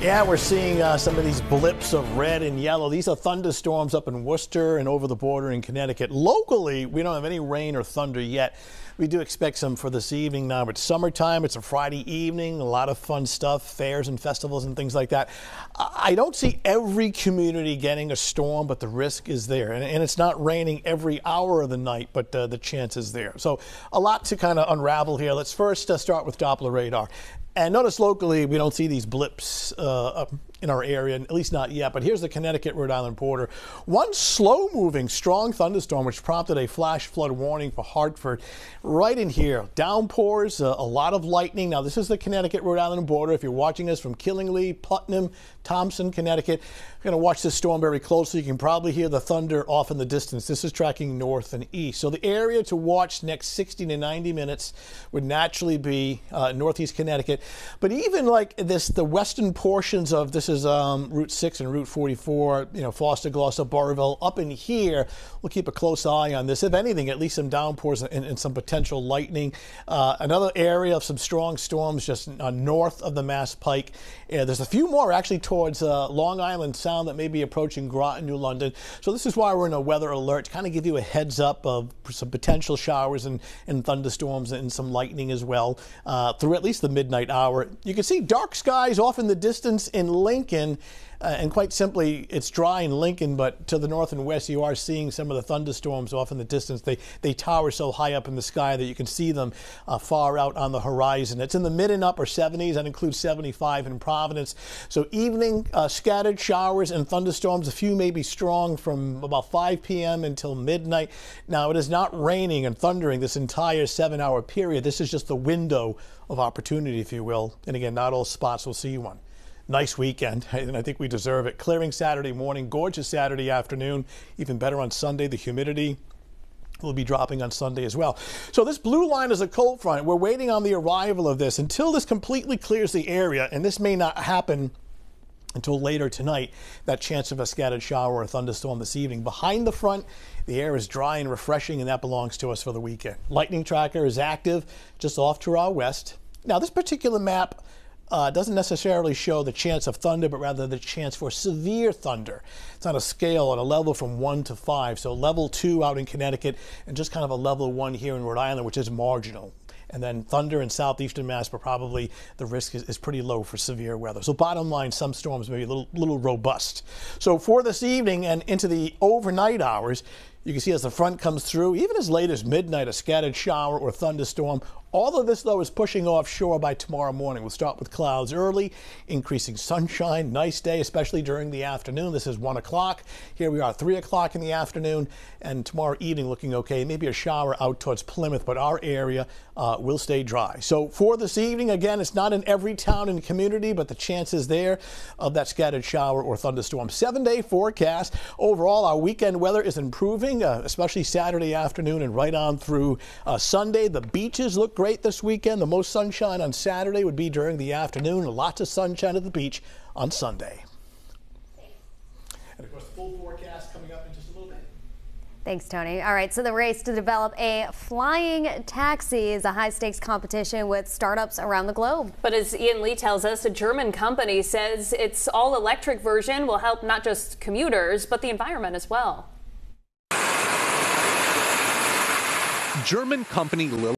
Yeah, we're seeing uh, some of these blips of red and yellow. These are thunderstorms up in Worcester and over the border in Connecticut. Locally, we don't have any rain or thunder yet. We do expect some for this evening now. It's summertime. It's a Friday evening. A lot of fun stuff, fairs and festivals and things like that. I don't see every community getting a storm, but the risk is there. And, and it's not raining every hour of the night, but uh, the chance is there. So a lot to kind of unravel here. Let's first uh, start with Doppler radar. And notice locally, we don't see these blips uh, in our area, at least not yet. But here's the Connecticut Rhode Island border. One slow moving, strong thunderstorm, which prompted a flash flood warning for Hartford right in here. Downpours, uh, a lot of lightning. Now, this is the Connecticut Rhode Island border. If you're watching us from Killingly, Putnam, Thompson, Connecticut, you're going to watch this storm very closely. You can probably hear the thunder off in the distance. This is tracking north and east. So the area to watch next 60 to 90 minutes would naturally be uh, northeast Connecticut. But even like this, the western portions of this is um, Route 6 and Route 44, you know, Foster, Glocester, Burrillville, up in here, we'll keep a close eye on this. If anything, at least some downpours and, and some potential lightning. Uh, another area of some strong storms just uh, north of the Mass Pike. There's a few more actually towards uh, Long Island Sound that may be approaching Groton, New London. So this is why we're in a weather alert to kind of give you a heads up of some potential showers and, and thunderstorms and some lightning as well uh, through at least the midnight hour. You can see dark skies off in the distance in Lincoln. Uh, and quite simply, it's dry in Lincoln, but to the north and west, you are seeing some of the thunderstorms off in the distance. They, they tower so high up in the sky that you can see them uh, far out on the horizon. It's in the mid and upper 70s. That includes 75 in Providence. So evening uh, scattered showers and thunderstorms. A few may be strong from about 5 p.m. until midnight. Now, it is not raining and thundering this entire seven hour period. This is just the window of opportunity, if you will. And again, not all spots will see one nice weekend, and I think we deserve it. Clearing Saturday morning, gorgeous Saturday afternoon, even better on Sunday. The humidity will be dropping on Sunday as well. So this blue line is a cold front. We're waiting on the arrival of this until this completely clears the area, and this may not happen until later tonight, that chance of a scattered shower or thunderstorm this evening. Behind the front, the air is dry and refreshing, and that belongs to us for the weekend. Lightning tracker is active just off to our west. Now, this particular map uh, doesn't necessarily show the chance of thunder, but rather the chance for severe thunder. It's on a scale on a level from one to five. So level two out in Connecticut and just kind of a level one here in Rhode Island, which is marginal. And then thunder in southeastern Mass, but probably the risk is, is, pretty low for severe weather. So bottom line, some storms may be a little, little robust. So for this evening and into the overnight hours, you can see as the front comes through, even as late as midnight, a scattered shower or thunderstorm. All of this, though, is pushing offshore by tomorrow morning. We'll start with clouds early, increasing sunshine. Nice day, especially during the afternoon. This is 1 o'clock. Here we are, 3 o'clock in the afternoon, and tomorrow evening looking okay. Maybe a shower out towards Plymouth, but our area uh, will stay dry. So for this evening, again, it's not in every town and community, but the chances there of that scattered shower or thunderstorm. Seven day forecast. Overall, our weekend weather is improving, uh, especially Saturday afternoon and right on through uh, Sunday. The beaches look great this weekend. The most sunshine on Saturday would be during the afternoon. Lots of sunshine at the beach on Sunday. And of course, the full forecast coming up in just a little bit. Thanks, Tony. All right, so the race to develop a flying taxi is a high stakes competition with startups around the globe. But as Ian Lee tells us, a German company says its all electric version will help not just commuters, but the environment as well. German company Lil